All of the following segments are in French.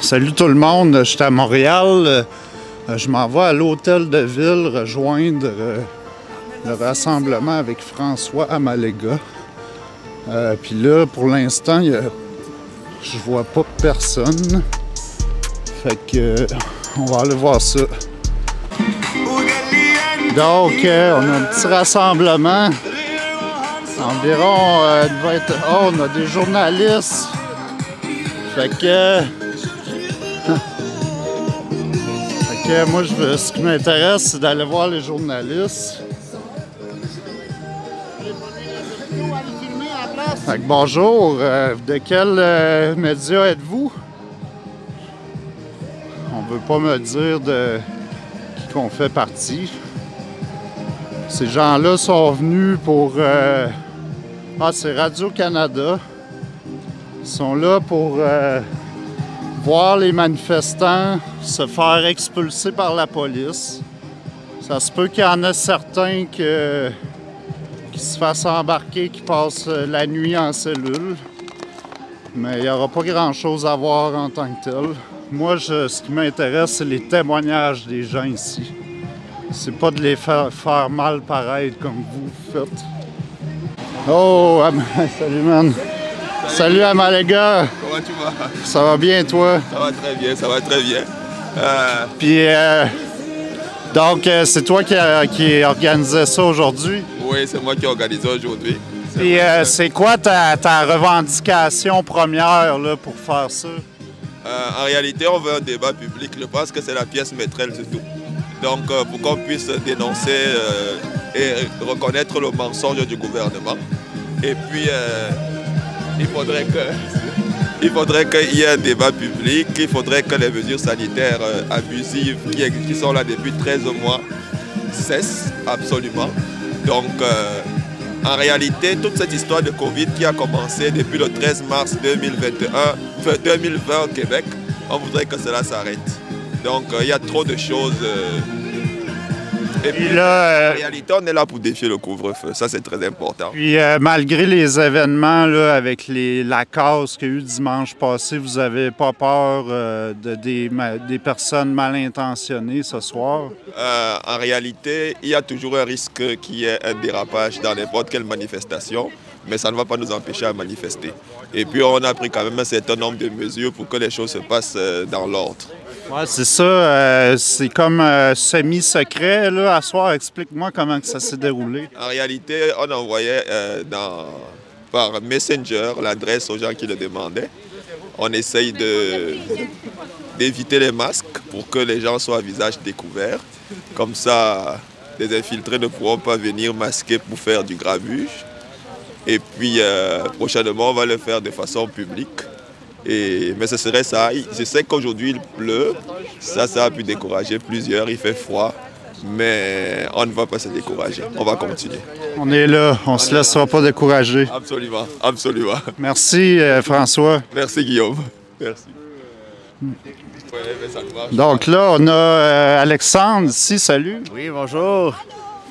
Salut tout le monde, je suis à Montréal. Euh, Je m'en vais à l'hôtel de ville rejoindre euh, le rassemblement avec François Amalega. Euh, Puis là, pour l'instant, je vois pas personne. Fait que on va aller voir ça. Donc, on a un petit rassemblement. Environ, euh, devait être- oh, on a des journalistes. Fait que. Moi, je ce qui m'intéresse, c'est d'aller voir les journalistes. Fait que bonjour, euh, de quel euh, média êtes-vous? On veut pas me dire de qui qu'on fait partie. Ces gens-là sont venus pour. euh, Ah, c'est Radio-Canada. Ils sont là pour euh, voir les manifestants se faire expulser par la police. Ça se peut qu'il y en a certains qui se fassent embarquer, qui passent euh, la nuit en cellule. Mais il n'y aura pas grand-chose à voir en tant que tel. Moi, je- ce qui m'intéresse, c'est les témoignages des gens ici. C'est pas de les faire, mal paraître comme vous faites. Oh, salut man. Salut Amalega. Comment tu vas? Ça va bien toi? Ça va très bien, ça va très bien. Euh, Puis euh, donc euh, c'est toi qui, qui organisait ça aujourd'hui? oui, c'est moi qui ai organisé aujourd'hui. Puis euh, c'est quoi ta, ta revendication première là, pour faire ça? en réalité, on veut un débat public. Je pense que c'est la pièce maîtresse de tout. Donc, pour qu'on puisse dénoncer et reconnaître le mensonge du gouvernement. Et puis, il faudrait faudrait qu'il y ait un débat public, il faudrait que les mesures sanitaires euh, abusives qui, sont là depuis 13 mois cessent absolument. Donc, euh, en réalité, toute cette histoire de Covid qui a commencé depuis le 13 mars 2021, enfin, 2020 au Québec, on voudrait que cela s'arrête. Donc, euh, il y a trop de choses. Et Puis là, en euh, réalité, on est là pour défier le couvre-feu. Ça, c'est très important. puis, euh, malgré les événements là, avec les, la casse qu'il y a eu dimanche passé, vous avez pas peur euh, de des, des personnes mal intentionnées ce soir? En réalité, il y a toujours un risque qu'il y ait un dérapage dans n'importe quelle manifestation, mais ça ne va pas nous empêcher à manifester. Et puis, on a pris quand même un certain nombre de mesures pour que les choses se passent dans l'ordre. C'est ça. euh, c'est comme euh, semi-secret, là, à soir. Explique-moi comment que ça s'est déroulé. En réalité, on envoyait euh, par Messenger l'adresse aux gens qui le demandaient. On essaye d'éviter les masques pour que les gens soient à visage découvert. Comme ça, les infiltrés ne pourront pas venir masquer pour faire du gravuge. Et puis, euh, prochainement, on va le faire de façon publique. Et, mais ce serait ça. Je sais qu'aujourd'hui, il pleut. Ça, ça a pu décourager plusieurs. Il fait froid. Mais on ne va pas se décourager. On va continuer. On est là. On se laissera pas décourager. Absolument, absolument. Merci, euh, François. Merci Guillaume. Merci. Ouais, mais ça marche. Donc là, on a euh, Alexandre ici. Salut. Oui, bonjour.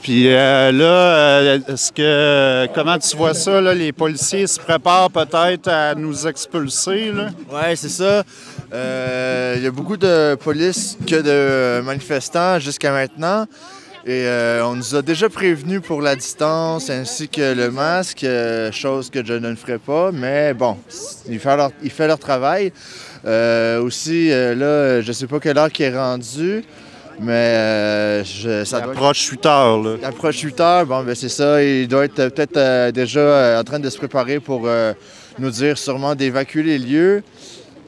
Puis euh, là, euh, est-ce que comment tu vois ça là, Les policiers se préparent peut-être à nous expulser. Ouais, c'est ça. Euh, Il y a beaucoup de police que de manifestants jusqu'à maintenant. Et on nous a déjà prévenus pour la distance ainsi que le masque, chose que je ne ferai pas. Mais bon, ils font leur, ils font leur travail. Aussi, là, je sais pas quelle heure qui est rendue, mais euh, je, ça Ça doit être- approche 8 heures là. Approche 8 heures, bon, ben c'est ça. Il doit être euh, peut-être euh, déjà euh, en train de se préparer pour euh, nous dire sûrement d'évacuer les lieux.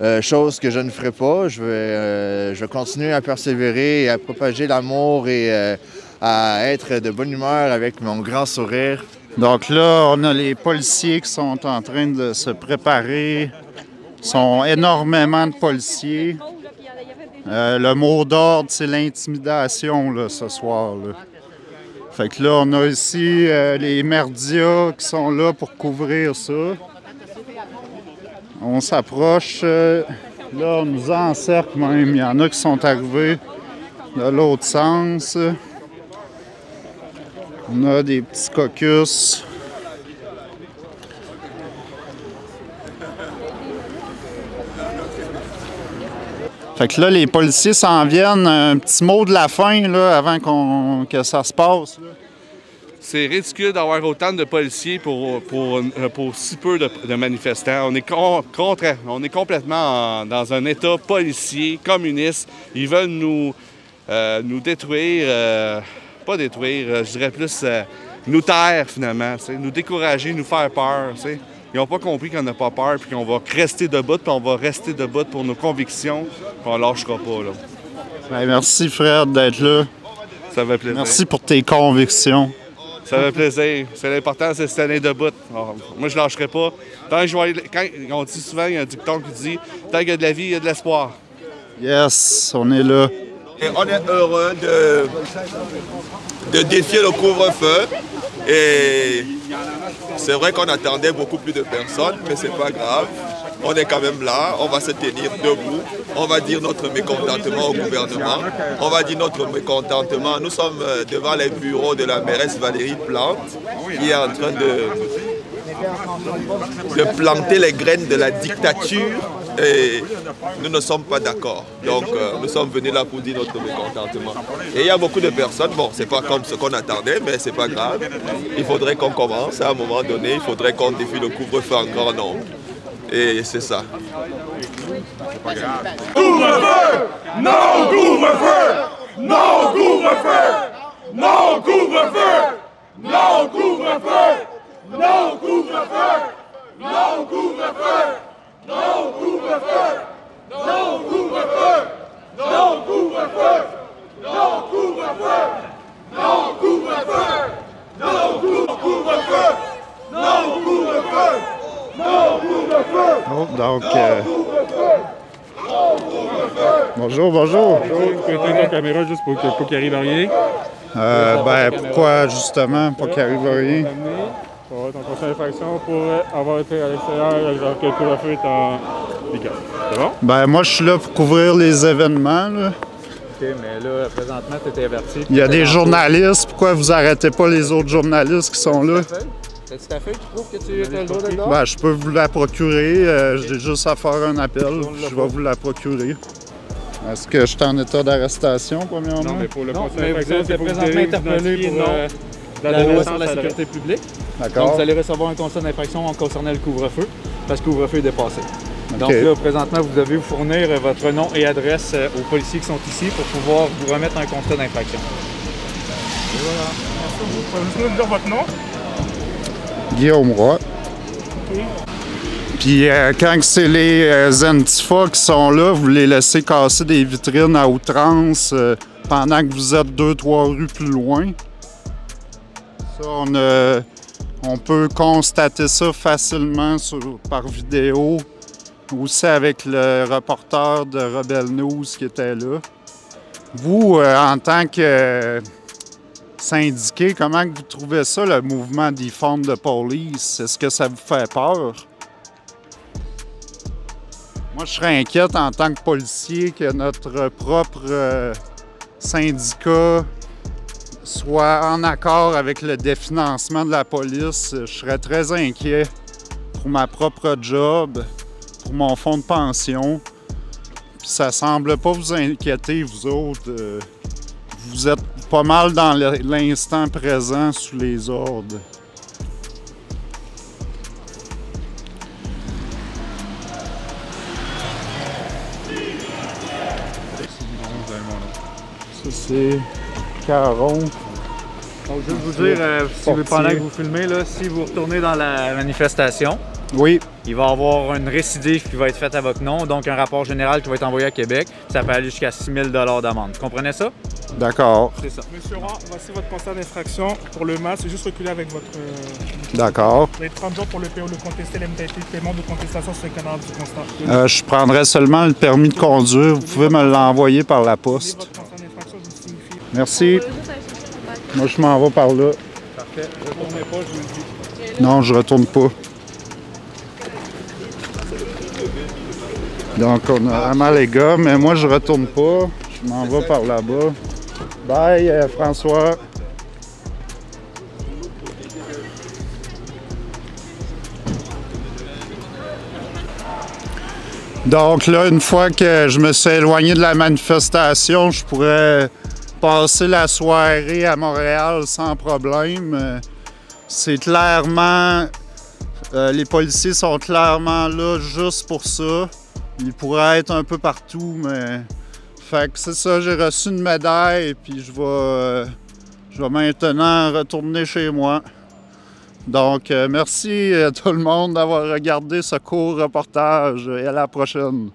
Euh, chose que je ne ferai pas. Je vais, euh, je vais continuer à persévérer et à propager l'amour et euh, à être de bonne humeur avec mon grand sourire. Donc là, on a les policiers qui sont en train de se préparer. Il sont énormément de policiers. Euh, le mot d'ordre, c'est l'intimidation là, ce soir. Là. Fait que là, on a ici euh, les merdias qui sont là pour couvrir ça. On s'approche. euh, là, on nous encercle même. Il y en a qui sont arrivés de l'autre sens. On a des petits caucus. Fait que là, les policiers s'en viennent. Un petit mot de la fin, là, avant que ça se passe. C'est ridicule d'avoir autant de policiers pour, pour, euh, pour si peu de, manifestants. On est, con- on est complètement en- dans un État policier, communiste. Ils veulent nous, euh, nous détruire, euh, pas détruire, je dirais plus nous taire finalement, nous décourager, nous faire peur. tu sais. Ils n'ont pas compris qu'on n'a pas peur, puis qu'on va rester debout, puis on va rester debout pour nos convictions, puis on lâchera pas. Là. Ben, merci, Fred, d'être là. Ça fait plaisir. Merci pour tes convictions. Ça fait plaisir. C'est l'important, c'est de se tenir debout. Alors, moi, je lâcherai pas. Tant que je vais quand, on dit souvent, il y a un dicton qui dit Tant qu'il y a de la vie, il y a de l'espoir. Yes, on est là. Et on est heureux de, de défier le couvre-feu. Et c'est vrai qu'on attendait beaucoup plus de personnes, mais c'est pas grave. On est quand même là, on va se tenir debout, on va dire notre mécontentement au gouvernement, on va dire notre mécontentement. Nous sommes euh, devant les bureaux de la mairesse Valérie Plante, qui est en train de, de planter les graines de la dictature et nous ne sommes pas d'accord. Donc euh, nous sommes venus là pour dire notre mécontentement. Et il y a beaucoup de personnes, bon, c'est pas comme ce qu'on attendait, mais c'est pas grave. Il faudrait qu'on commence à un moment donné, il faudrait qu'on défie le couvre-feu en grand nombre. Et c'est ça. Oh, donc. euh, Bonjour, bonjour. Éteindre la caméra juste pour qu'il arrive à rien. Euh, ben, pourquoi justement, pas qu'il arrive à rien? Être en d'infraction pour avoir été à l'extérieur alors que le couvre-feu est en vigueur. C'est bon? Ben, moi, je suis là pour couvrir les événements. là. OK, mais là, présentement, tu étais averti. Il y a des journalistes. Pourquoi vous arrêtez pas les autres journalistes qui sont là? T'as-tu ta feuille? Qui prouve que tu as le droit dehors? Ben, je peux vous la procurer. euh, J'ai juste à faire un appel. Je vais vous la procurer. Est-ce que je suis en état d'arrestation, premièrement? Non, mais pour le Non, mais vous d'infraction, êtes c'est pour vous présentement interpellé pour non. euh, La la loi sur la sécurité publique. Donc, vous allez recevoir un constat d'infraction concernant le couvre-feu, parce que le couvre-feu est dépassé. Donc là, présentement, vous devez vous fournir euh, votre nom et adresse euh, aux policiers qui sont ici pour pouvoir vous remettre un constat d'infraction. Vous pouvez juste nous dire votre nom? Guillaume Roy. Puis euh, quand c'est les euh, Antifa qui sont là, vous les laissez casser des vitrines à outrance euh, pendant que vous êtes deux, trois rues plus loin. Euh, on peut constater ça facilement par vidéo. Aussi avec le reporter de Rebel News qui était là. Vous, euh, en tant que euh, syndiqué, comment vous trouvez ça, le mouvement Defund de police? Est-ce que ça vous fait peur? Moi, je serais inquiète en tant que policier que notre propre syndicat soit en accord avec le définancement de la police. Je serais très inquiet pour ma propre job, pour mon fonds de pension. Puis ça semble pas vous inquiéter, vous autres. euh, vous êtes pas mal dans l'instant présent sous les ordres. Ça, c'est Caron. Donc, juste vous dire, euh, si vous, pendant que vous filmez, là, si vous retournez dans la manifestation, Oui, il va y avoir une récidive qui va être faite à votre nom, donc un rapport général qui va être envoyé à Québec. Ça peut aller jusqu'à 6 000 d'amende. Vous comprenez ça? d'accord, C'est ça. Monsieur Roy, voici votre constat d'infraction pour le masque. C'est juste reculer avec votre. euh, d'accord. Vous avez 30 jours pour le PO de contester les modalités de paiement de contestation sur le canal du constat. Euh, je prendrai seulement le permis de conduire. Vous pouvez me l'envoyer par la poste. Merci. Moi, je m'en vais par là. Parfait. Pas, je. Non, je retourne pas. Donc, on a vraiment les gars, mais moi, je retourne pas. Je m'en vais par là-bas. Bye, euh, François. Donc là, une fois que je me suis éloigné de la manifestation, je pourrais passer la soirée à Montréal sans problème. Euh, C'est clairement... euh, les policiers sont clairement là juste pour ça. Ils pourraient être un peu partout, mais... Fait que c'est ça, j'ai reçu une médaille et puis je vais, euh, je vais maintenant retourner chez moi. Donc, merci à tout le monde d'avoir regardé ce court reportage et à la prochaine.